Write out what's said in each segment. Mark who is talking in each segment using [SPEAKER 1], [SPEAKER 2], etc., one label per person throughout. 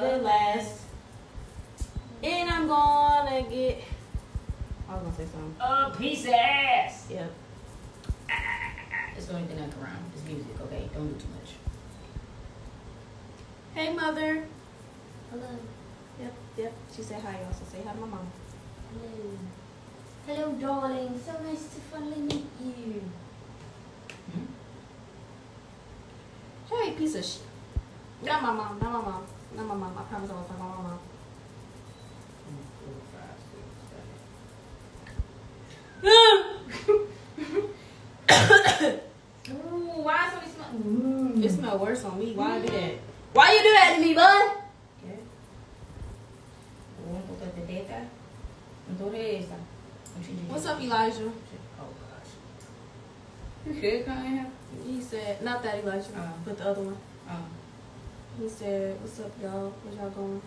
[SPEAKER 1] the last. And I'm gonna get. I was gonna say something.
[SPEAKER 2] A piece of ass.
[SPEAKER 1] Yep.
[SPEAKER 2] It's the only thing I can rhyme. It's music, okay? Don't do too much.
[SPEAKER 1] Hey, mother.
[SPEAKER 2] Hello.
[SPEAKER 1] Yep, yep. She said hi. Also say hi to my mom.
[SPEAKER 2] Hello. Hello, darling. So nice to finally meet you. Hmm?
[SPEAKER 1] Hey, piece of shit. Not my mom. Not my mom. Not my mom. I promise I won't about my mom.
[SPEAKER 2] Ooh, why is somebody smell? Mm.
[SPEAKER 1] It smell worse on me. Why I do mm. that? Why you do that to me, bud?
[SPEAKER 2] ¿Qué? Un poco de teta. Entonces esa.
[SPEAKER 1] What's up, Elijah?
[SPEAKER 2] Oh gosh. You should come here.
[SPEAKER 1] He said, not that Elijah,
[SPEAKER 2] Uh.
[SPEAKER 1] but the other one.
[SPEAKER 2] Oh.
[SPEAKER 1] He said, what's up, y'all? Where y'all going?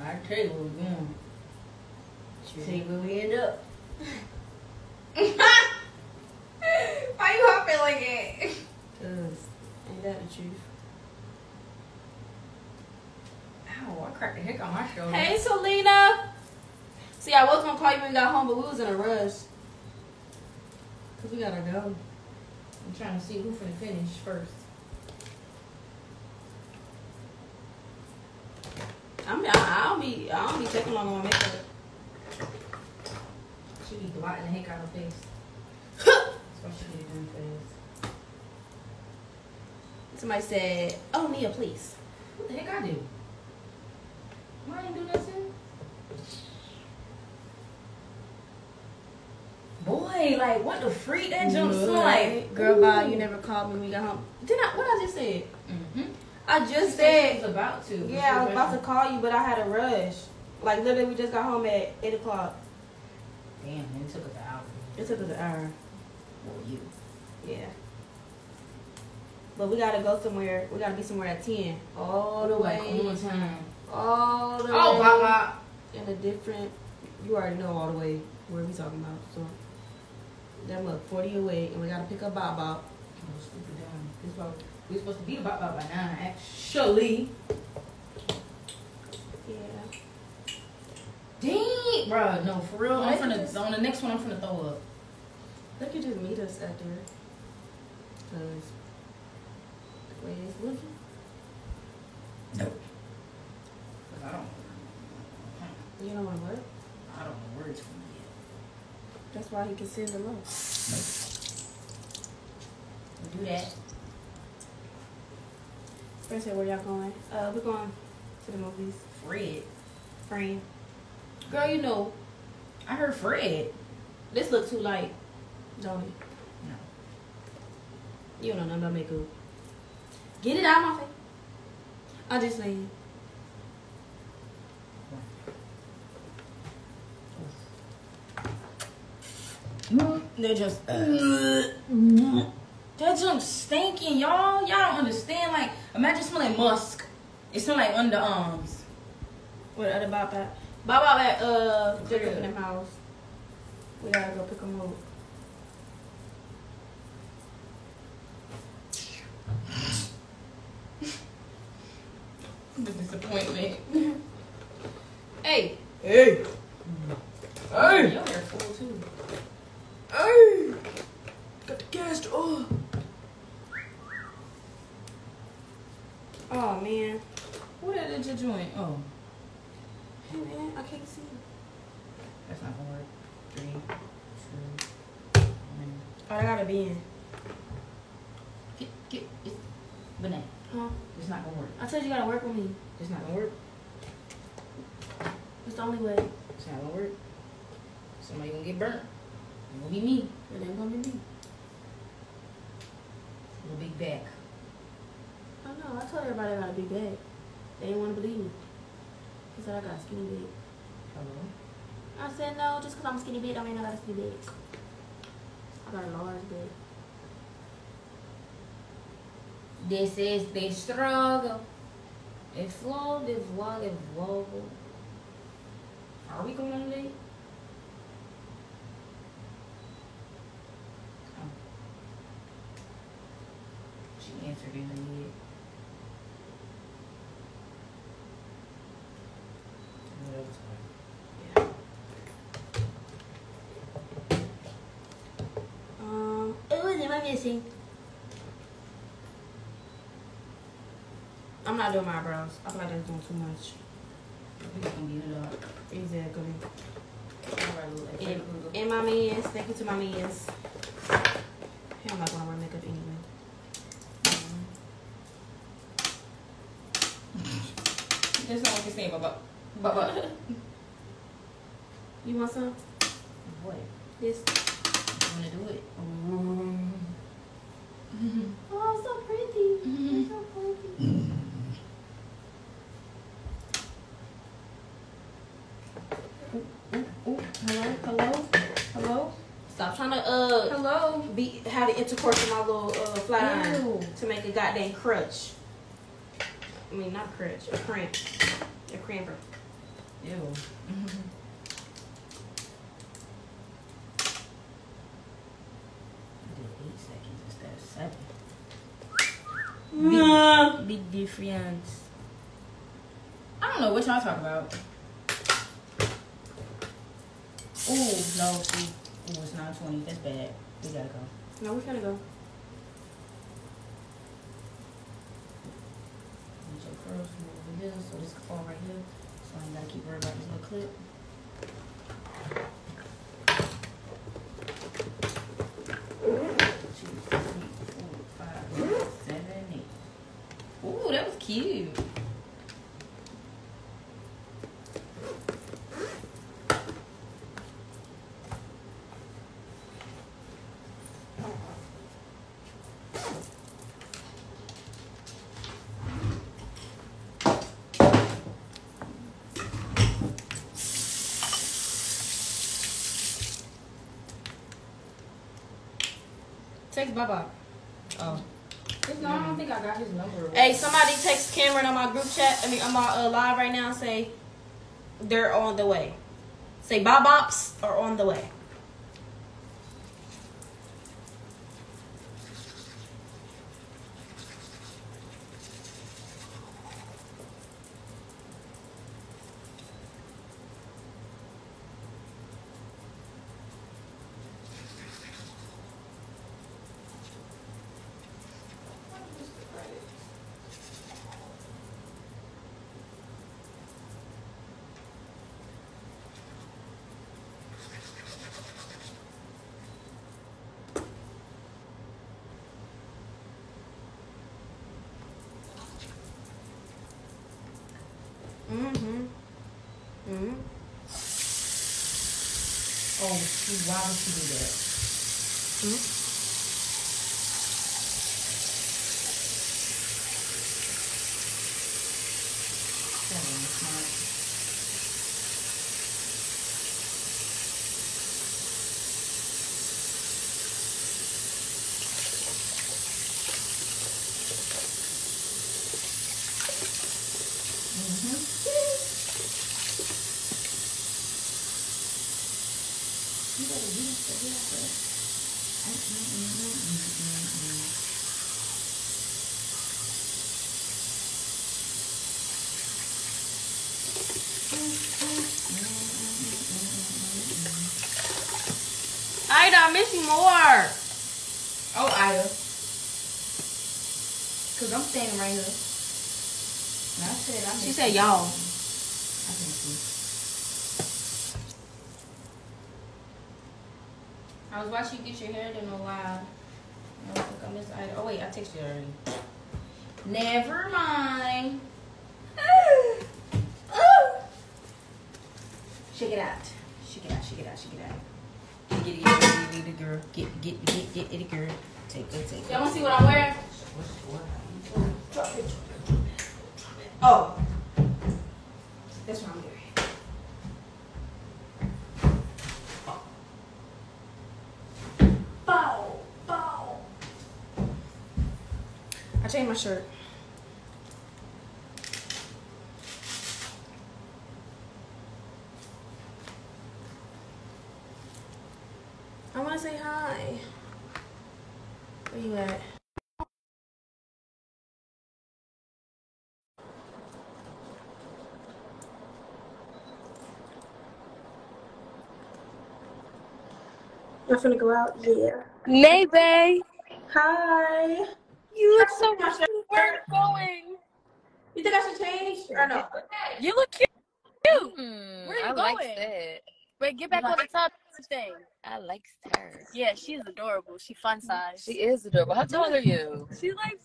[SPEAKER 2] I tell you where we're going. See where we end up. Why you hopping like that?
[SPEAKER 1] Cause ain't that the truth?
[SPEAKER 2] Ow, I cracked the heck on my shoulder.
[SPEAKER 1] Hey, Selena. See, I was gonna call you when we got home, but we was in a rush. Cause we gotta go.
[SPEAKER 2] I'm trying to see who finna finish first.
[SPEAKER 1] I mean, I, I don't be, I don't be taking long on my makeup.
[SPEAKER 2] She be blotting the heck out of her face. That's why she be doing fast.
[SPEAKER 1] Somebody said, "Oh, Nia, please."
[SPEAKER 2] What the heck I do? Why I ain't do nothing? Boy, like what the freak that jump like?
[SPEAKER 1] girl, bye. You never called me when we got home. Did I? What I just said?
[SPEAKER 2] Mm-hmm.
[SPEAKER 1] I just said.
[SPEAKER 2] was about to.
[SPEAKER 1] Yeah, I was about to call you, but I had a rush. Like literally, we just got home at eight o'clock.
[SPEAKER 2] Damn, it took us an hour.
[SPEAKER 1] It took us an hour.
[SPEAKER 2] Well, you.
[SPEAKER 1] Yeah. But we gotta go somewhere. We gotta be somewhere at ten. All the
[SPEAKER 2] Like
[SPEAKER 1] way.
[SPEAKER 2] on time.
[SPEAKER 1] All the
[SPEAKER 2] Oh,
[SPEAKER 1] way.
[SPEAKER 2] bop bop.
[SPEAKER 1] In a different. You already know all the way where we talking about. So. Them look forty away, and we gotta pick up Bob Bob.
[SPEAKER 2] Oh, stupid dumb. This why we supposed to be about bop by nine, actually.
[SPEAKER 1] Yeah.
[SPEAKER 2] Dang, bro. No, for real. I'm finna
[SPEAKER 1] this-
[SPEAKER 2] on the next one. I'm finna throw up.
[SPEAKER 1] They could just meet us at there. Cause the way it's looking.
[SPEAKER 2] Nope. Cause I don't.
[SPEAKER 1] You know what? What?
[SPEAKER 2] I don't know where it's gonna be.
[SPEAKER 1] That's why he can send them up.
[SPEAKER 2] We'll do that.
[SPEAKER 1] Friend said, where y'all going? Uh, we're going to the movies.
[SPEAKER 2] Fred.
[SPEAKER 1] Friend. Girl, you know,
[SPEAKER 2] I heard Fred.
[SPEAKER 1] this look too light, don't it?
[SPEAKER 2] No.
[SPEAKER 1] You don't know nothing about makeup. Get it out of my face. I'm just saying.
[SPEAKER 2] They're just. That junk stinking, y'all. Y'all don't understand. Like, imagine smelling musk. It smell like underarms.
[SPEAKER 1] What other Bob at? Bob Bob at uh Jacob
[SPEAKER 2] Crib.
[SPEAKER 1] in them house. We gotta go pick him up.
[SPEAKER 2] The disappointment.
[SPEAKER 1] Hey,
[SPEAKER 2] Hey.
[SPEAKER 1] Hey. your hair full too.
[SPEAKER 2] Hey.
[SPEAKER 1] Got the gas. Oh. Oh man.
[SPEAKER 2] What did you joint? Oh,
[SPEAKER 1] Hey man, I can't see.
[SPEAKER 2] That's not gonna work. Three, two, one.
[SPEAKER 1] Oh, I gotta be in.
[SPEAKER 2] Get, get, it's, banana.
[SPEAKER 1] Huh?
[SPEAKER 2] It's not gonna work.
[SPEAKER 1] I told you you gotta work with me.
[SPEAKER 2] It's not gonna work.
[SPEAKER 1] It's the only way.
[SPEAKER 2] It's not gonna work. Somebody gonna get burnt. It gonna be me.
[SPEAKER 1] It ain't gonna be me.
[SPEAKER 2] We'll be back.
[SPEAKER 1] I know. I told everybody I got a big bag. They didn't want to believe me. He said I got a skinny bag.
[SPEAKER 2] Hello.
[SPEAKER 1] I said no, just because I'm skinny bag don't mean I got a skinny bag. I got a large bag.
[SPEAKER 2] This is the struggle. It's flowed, it vlog, it vlog. Are we going on a? Oh. She answered in her
[SPEAKER 1] missing? I'm not doing my eyebrows. I feel like that's doing too much.
[SPEAKER 2] We just gonna get it up.
[SPEAKER 1] Exactly. And, and my mans, thank you to my mans. I'm not gonna wear makeup anyway.
[SPEAKER 2] Mm-hmm. That's not what you're saying, Baba. Baba.
[SPEAKER 1] You want some?
[SPEAKER 2] What?
[SPEAKER 1] This.
[SPEAKER 2] You wanna do it? Mm-hmm. Mm-hmm.
[SPEAKER 1] Oh, so pretty. Mm-hmm. So pretty.
[SPEAKER 2] Ooh, hello, hello, hello,
[SPEAKER 1] Stop trying to uh
[SPEAKER 2] hello.
[SPEAKER 1] be have the intercourse with my little uh flat iron to make a goddamn crutch. I mean not crutch, a cramp. A cramper.
[SPEAKER 2] Ew. I did eight seconds instead of seven.
[SPEAKER 1] Big difference.
[SPEAKER 2] I don't know what y'all talk about. Ooh, no, see. Ooh, it's 920. That's bad. We gotta go.
[SPEAKER 1] No, we're gonna go.
[SPEAKER 2] Get your curls from over here, so this can fall right here. So I ain't gotta keep worrying about this little clip. Two, three, four, five, six, seven, eight. Ooh, that was cute.
[SPEAKER 1] Text Baba.
[SPEAKER 2] Oh. No, I don't think I got his number.
[SPEAKER 1] Hey, somebody text Cameron on my group chat. I mean, on my uh, live right now. Say they're on the way. Say Bob Ops are on the way. Mm-hmm. Mm-hmm.
[SPEAKER 2] Oh, why would she do that?
[SPEAKER 1] Hmm?
[SPEAKER 2] That ain't smart.
[SPEAKER 1] Ida, I miss you more.
[SPEAKER 2] Oh, Ida. Cause I'm standing right here. And I said I
[SPEAKER 1] She said
[SPEAKER 2] you.
[SPEAKER 1] y'all.
[SPEAKER 2] I miss you. I was watching you get your hair done a while. I don't think I miss Ida. Oh wait, I texted you already. Never mind. Shake it out. Shake it out. Shake it out. Shake it out. Get it, get it, get it, girl. Get, get, get, get it, girl. Take it, take it.
[SPEAKER 1] Y'all wanna see what I'm wearing?
[SPEAKER 2] Oh. That's what I'm doing.
[SPEAKER 1] Changed my shirt. I want to say hi. Where you at? I'm finna go out. Yeah.
[SPEAKER 3] Maybe.
[SPEAKER 1] Hi.
[SPEAKER 4] You look so much where it's going.
[SPEAKER 1] You think I should change or no?
[SPEAKER 4] You look cute.
[SPEAKER 5] Hmm,
[SPEAKER 4] Where you
[SPEAKER 5] I like
[SPEAKER 4] going?
[SPEAKER 5] that.
[SPEAKER 4] Wait, get back on the top thing.
[SPEAKER 5] I like her.
[SPEAKER 4] Yeah, she's adorable. She fun size.
[SPEAKER 5] She is adorable. How tall are you?
[SPEAKER 4] She's like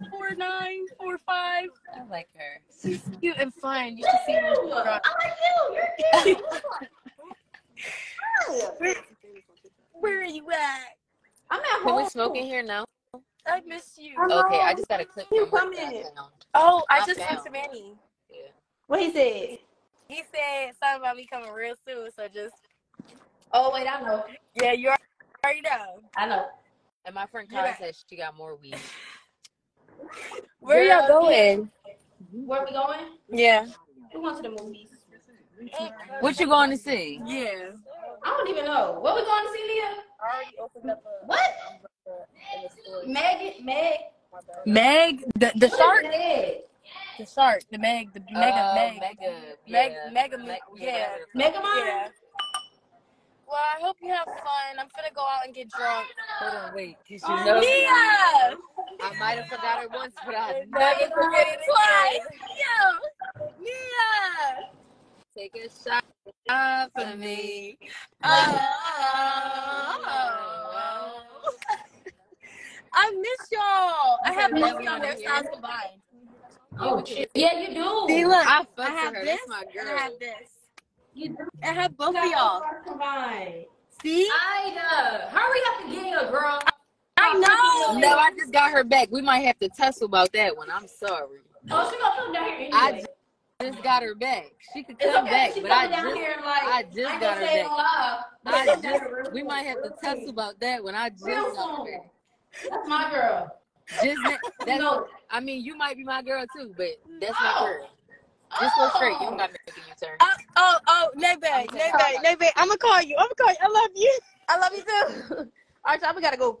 [SPEAKER 4] 4'11, 4'9, 4'5.
[SPEAKER 5] I like her.
[SPEAKER 4] She's cute and fun. You should see her.
[SPEAKER 1] I like you. You're cute.
[SPEAKER 4] Where are you at?
[SPEAKER 1] I'm at
[SPEAKER 5] Can
[SPEAKER 1] home.
[SPEAKER 5] Can we smoke in here now?
[SPEAKER 4] I miss you.
[SPEAKER 1] I'm
[SPEAKER 5] Okay, I just got a clip
[SPEAKER 1] You
[SPEAKER 5] from what
[SPEAKER 1] come in.
[SPEAKER 4] Oh, I
[SPEAKER 5] I'm
[SPEAKER 4] just
[SPEAKER 5] down.
[SPEAKER 4] talked to Manny.
[SPEAKER 5] Yeah.
[SPEAKER 1] What he said?
[SPEAKER 4] He said something about me coming real soon, so just
[SPEAKER 1] Oh wait, I know.
[SPEAKER 4] yeah, you already know.
[SPEAKER 1] I know.
[SPEAKER 5] And my friend
[SPEAKER 4] You're
[SPEAKER 5] Cara said she got more weed.
[SPEAKER 4] Where y'all going?
[SPEAKER 1] Where we going?
[SPEAKER 4] Yeah.
[SPEAKER 1] We going to the movies.
[SPEAKER 5] What you going to see?
[SPEAKER 4] Yeah.
[SPEAKER 1] I don't even know. What we going to see, Leah?
[SPEAKER 4] I already opened up a
[SPEAKER 1] What? Meg, Meg.
[SPEAKER 4] Meg, the the
[SPEAKER 1] What
[SPEAKER 4] shark, the shark, the Meg, the mega
[SPEAKER 5] Uh,
[SPEAKER 4] Meg,
[SPEAKER 5] Mega.
[SPEAKER 4] Meg,
[SPEAKER 5] yeah.
[SPEAKER 4] mega,
[SPEAKER 5] Meg-
[SPEAKER 4] yeah,
[SPEAKER 1] Mega Mine?
[SPEAKER 4] yeah. Well, I hope you have fun. I'm gonna go out and get drunk.
[SPEAKER 5] Hold on, wait. 'cause
[SPEAKER 1] Oh,
[SPEAKER 5] you know,
[SPEAKER 4] Mia,
[SPEAKER 5] I might have forgot her once, but I
[SPEAKER 4] never
[SPEAKER 5] never
[SPEAKER 4] forget it twice. Yo, Mia.
[SPEAKER 5] take a shot for me.
[SPEAKER 4] Oh. I miss y'all. I have both y'all hairstyles combined.
[SPEAKER 1] Oh shit. Yeah, you do.
[SPEAKER 4] See, look,
[SPEAKER 5] I
[SPEAKER 4] I have
[SPEAKER 5] her.
[SPEAKER 4] this
[SPEAKER 5] my
[SPEAKER 4] and
[SPEAKER 5] girl.
[SPEAKER 4] I have this.
[SPEAKER 1] You do.
[SPEAKER 4] I have both of y'all.
[SPEAKER 1] both combined.
[SPEAKER 4] See?
[SPEAKER 1] Ida, hurry up and get here, girl.
[SPEAKER 4] I know.
[SPEAKER 5] No, I just got her back. We might have to tussle about that one. I'm sorry.
[SPEAKER 1] Oh, she gonna come down here anyway.
[SPEAKER 5] I just got her back. She could come
[SPEAKER 1] okay.
[SPEAKER 5] back,
[SPEAKER 1] She
[SPEAKER 5] but I
[SPEAKER 1] coming down
[SPEAKER 5] just,
[SPEAKER 1] here like
[SPEAKER 5] I just
[SPEAKER 1] ain't
[SPEAKER 5] got her back.
[SPEAKER 1] on live. but
[SPEAKER 5] I just, we might have to tussle about that when I just
[SPEAKER 1] Real
[SPEAKER 5] got her back.
[SPEAKER 1] That's my girl.
[SPEAKER 5] Just na- that's,
[SPEAKER 1] No.
[SPEAKER 5] I mean, you might be my girl too, but that's my
[SPEAKER 1] Oh.
[SPEAKER 5] girl. Just go straight. You don't got to make a turn.
[SPEAKER 4] Oh, oh, oh, Nebe, Nebe, Nebe. I'm gonna call you. I'm gonna call you. I love you.
[SPEAKER 1] I love you too. All right, y'all, we gotta go.